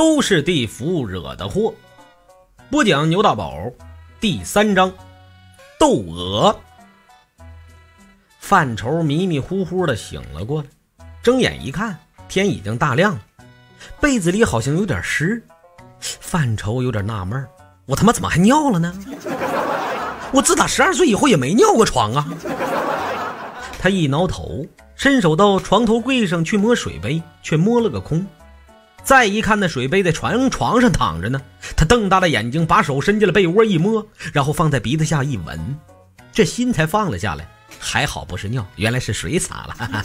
都是地府惹的祸。播讲牛大宝第三章斗娥。范畴迷迷糊糊的醒了过来，睁眼一看，天已经大亮了，被子里好像有点湿。范畴有点纳闷我他妈怎么还尿了呢？我自打十二岁以后也没尿过床啊！他一挠头，伸手到床头柜上去摸水杯，却摸了个空。再一看，那水杯在床床上躺着呢。他瞪大了眼睛，把手伸进了被窝一摸，然后放在鼻子下一闻，这心才放了下来。还好不是尿，原来是水洒了。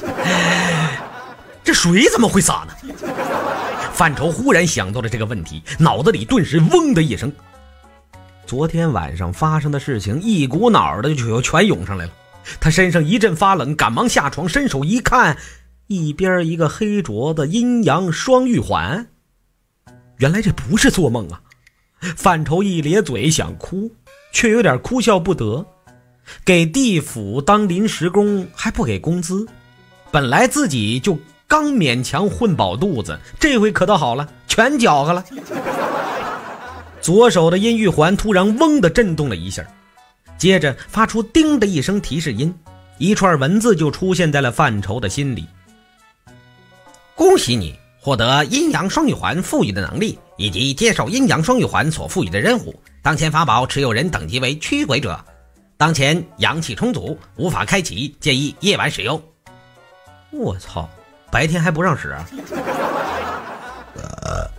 这水怎么会洒呢？范畴忽然想到了这个问题，脑子里顿时嗡的一声。昨天晚上发生的事情，一股脑的就全涌上来了。他身上一阵发冷，赶忙下床，伸手一看，一边一个黑镯子，阴阳双玉环。原来这不是做梦啊！范畴一咧嘴想哭，却有点哭笑不得。给地府当临时工还不给工资，本来自己就刚勉强混饱肚子，这回可倒好了，全搅和了。左手的阴玉环突然嗡的震动了一下，接着发出叮的一声提示音，一串文字就出现在了范畴的心里。恭喜你获得阴阳双玉环赋予的能力，以及接受阴阳双玉环所赋予的任务。当前法宝持有人等级为驱鬼者，当前阳气充足，无法开启，建议夜晚使用。我操，白天还不让使？啊？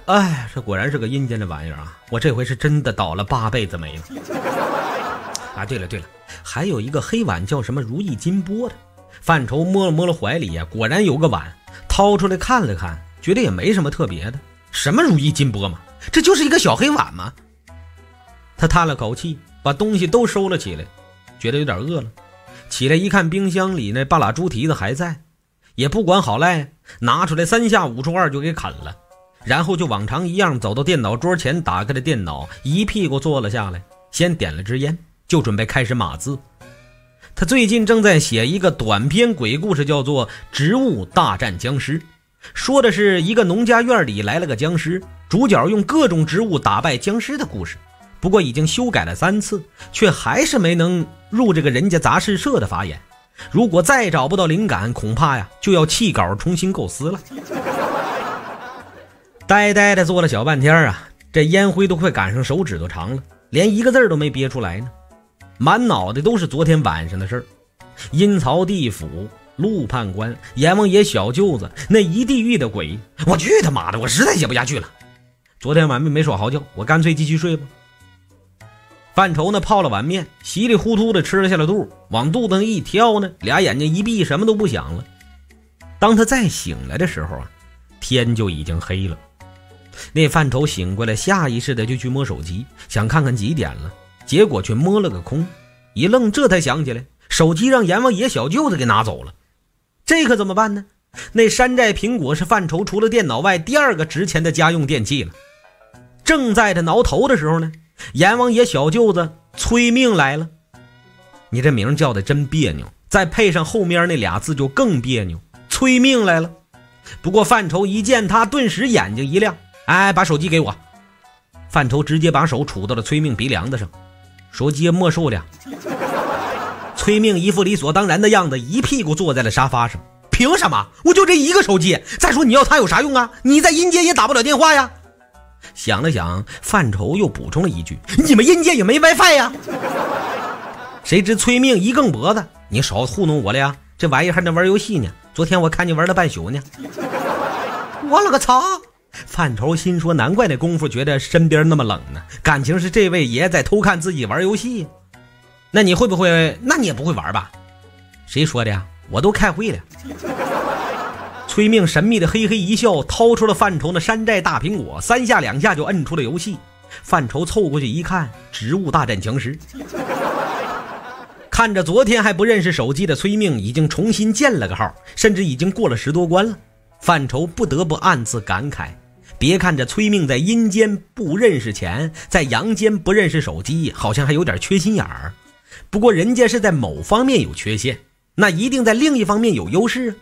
哎，这果然是个阴间的玩意儿啊！我这回是真的倒了八辈子霉了。啊，对了对了，还有一个黑碗叫什么如意金钵的。范畴摸了摸了怀里呀，果然有个碗，掏出来看了看，觉得也没什么特别的。什么如意金钵嘛，这就是一个小黑碗嘛。他叹了口气，把东西都收了起来，觉得有点饿了。起来一看，冰箱里那半拉猪蹄子还在，也不管好赖，拿出来三下五除二就给啃了。然后就往常一样走到电脑桌前，打开了电脑，一屁股坐了下来，先点了支烟，就准备开始码字。他最近正在写一个短篇鬼故事，叫做《植物大战僵尸》，说的是一个农家院里来了个僵尸，主角用各种植物打败僵尸的故事。不过已经修改了三次，却还是没能入这个人家杂志社的法眼。如果再找不到灵感，恐怕呀就要弃稿重新构思了。呆呆的坐了小半天啊，这烟灰都快赶上手指头长了，连一个字都没憋出来呢。满脑袋都是昨天晚上的事儿，阴曹地府、陆判官、阎王爷小舅子那一地狱的鬼，我去他妈的，我实在写不下去了。昨天晚上没睡好觉，我干脆继续睡吧。范畴呢，泡了碗面，稀里糊涂的吃了下了肚，往肚子上一挑呢，俩眼睛一闭，什么都不想了。当他再醒来的时候啊，天就已经黑了。那范畴醒过来，下意识的就去摸手机，想看看几点了，结果却摸了个空。一愣，这才想起来，手机让阎王爷小舅子给拿走了，这可怎么办呢？那山寨苹果是范畴除了电脑外第二个值钱的家用电器了。正在他挠头的时候呢，阎王爷小舅子催命来了。你这名叫的真别扭，再配上后面那俩字就更别扭。催命来了。不过范畴一见他，顿时眼睛一亮。哎，把手机给我！范畴直接把手杵到了崔命鼻梁子上，手机没收了。崔命一副理所当然的样子，一屁股坐在了沙发上。凭什么？我就这一个手机。再说你要它有啥用啊？你在阴间也打不了电话呀。想了想，范畴又补充了一句：“你们阴间也没 WiFi 呀。”谁知崔命一梗脖子：“你少糊弄我了呀！这玩意还能玩游戏呢。昨天我看你玩了半宿呢。”我了个操！范畴心说：“难怪那功夫觉得身边那么冷呢，感情是这位爷在偷看自己玩游戏。那你会不会？那你也不会玩吧？谁说的呀？我都开会了。”崔命神秘的嘿嘿一笑，掏出了范畴的山寨大苹果，三下两下就摁出了游戏。范畴凑过去一看，《植物大战僵尸》。看着昨天还不认识手机的崔命，已经重新建了个号，甚至已经过了十多关了。范畴不得不暗自感慨。别看这催命在阴间不认识钱，在阳间不认识手机，好像还有点缺心眼儿。不过人家是在某方面有缺陷，那一定在另一方面有优势。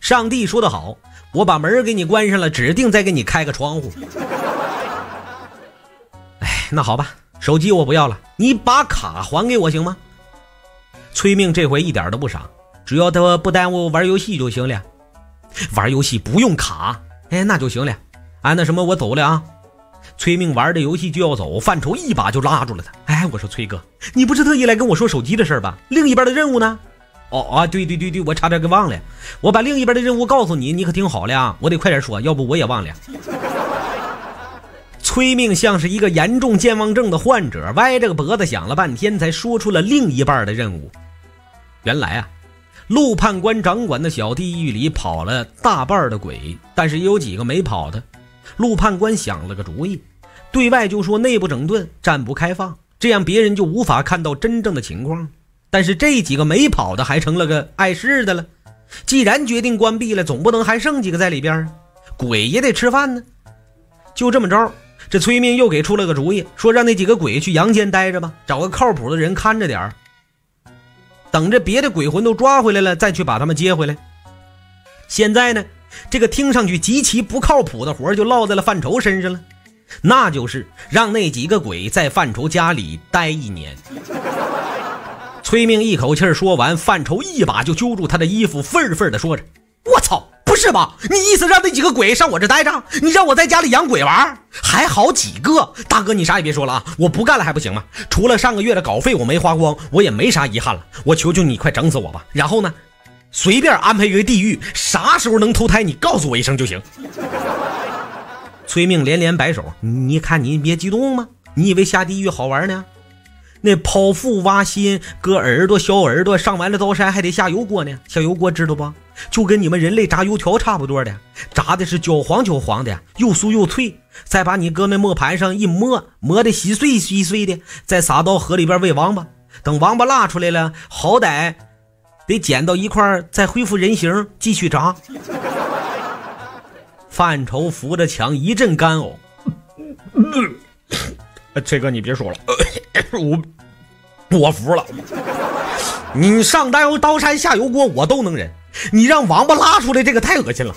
上帝说得好，我把门给你关上了，指定再给你开个窗户。哎那好吧，手机我不要了，你把卡还给我行吗？崔命这回一点都不傻，只要他不耽误玩游戏就行了。玩游戏不用卡，哎，那就行了。哎，那什么，我走了啊。崔命玩着游戏就要走，范畴一把就拉住了他。哎，我说崔哥，你不是特意来跟我说手机的事吧？另一边的任务呢？哦啊，对对对对，我差点给忘了。我把另一边的任务告诉你，你可听好了啊！我得快点说，要不我也忘了。崔命像是一个严重健忘症的患者，歪着个脖子想了半天，才说出了另一半的任务。原来啊，陆判官掌管的小地狱里跑了大半的鬼，但是也有几个没跑的。陆判官想了个主意，对外就说内部整顿，暂不开放，这样别人就无法看到真正的情况。但是这几个没跑的还成了个碍事的了。既然决定关闭了，总不能还剩几个在里边啊？鬼也得吃饭呢。就这么着，这崔命又给出了个主意，说让那几个鬼去阳间待着吧，找个靠谱的人看着点儿，等着别的鬼魂都抓回来了，再去把他们接回来。现在呢？这个听上去极其不靠谱的活儿就落在了范畴身上了，那就是让那几个鬼在范畴家里待一年。崔命一口气说完，范畴一把就揪住他的衣服，愤愤地说着：“我操，不是吧？你意思让那几个鬼上我这待着？你让我在家里养鬼玩？还好几个？大哥，你啥也别说了啊！我不干了还不行吗？除了上个月的稿费我没花光，我也没啥遗憾了。我求求你，快整死我吧！然后呢？”随便安排一个地狱，啥时候能投胎？你告诉我一声就行。崔命连连摆手，你看你别激动吗？你以为下地狱好玩呢？那剖腹挖心、割耳朵、削耳朵，上完了刀山还得下油锅呢。下油锅知道不？就跟你们人类炸油条差不多的，炸的是焦黄焦黄的，又酥又脆。再把你搁那磨盘上一磨，磨的稀碎稀碎的，再撒到河里边喂王八。等王八拉出来了，好歹。得捡到一块再恢复人形，继续炸。范畴扶着墙一阵干呕。崔哥，你别说了，我我服了。你上刀刀山下油锅我都能忍，你让王八拉出来这个太恶心了。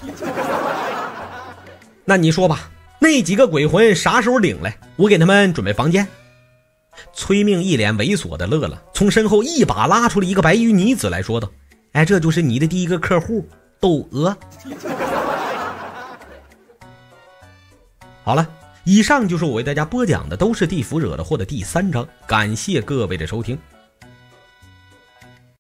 那你说吧，那几个鬼魂啥时候领来？我给他们准备房间。崔命一脸猥琐的乐了，从身后一把拉出了一个白衣女子来说道：“哎，这就是你的第一个客户，窦娥。”好了，以上就是我为大家播讲的《都是地府惹的祸》的第三章，感谢各位的收听。